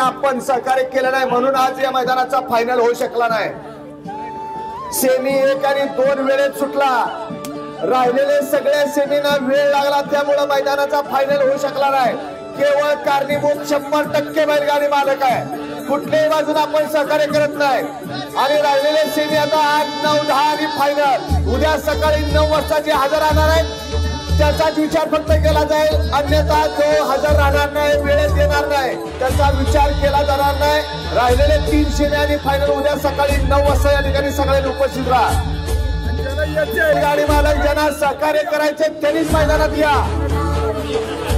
आपण सहकार्य केलं नाही म्हणून आज या मैदानाचा फायनल होऊ शकला नाही. सेमी एक आणि दोन वेळेत सुटला. राहिलेले सगळ्या सेमीना वेळ लागला त्यामुळे मैदानाचा फायनल होऊ शकला नाही. केवळ कारणीभूत शंभर टक्के बैलगाडी मालक आहे. कुठल्याही बाजून आपण सहकार्य करत नाही. आणि राहिलेले सेमी आता आठ नऊ दहा आणि फायनल उद्या सकाळी नऊ वाजता जे हजर राहणार आहेत. त्याचाच विचार फक्त केला जाईल. अन्यथा जो हजर राहणार नाही. आहे. त्याचा विचार केला जाणार नाही. राहिलेले तीन शेणे आणि फायनल उद्या सकाळी नऊ वाजता या ठिकाणी सगळ्यांनी उपस्थित राहा. गाडी मालक ज्यांना सहकार्य करायचे त्यांनीच मैदानात या.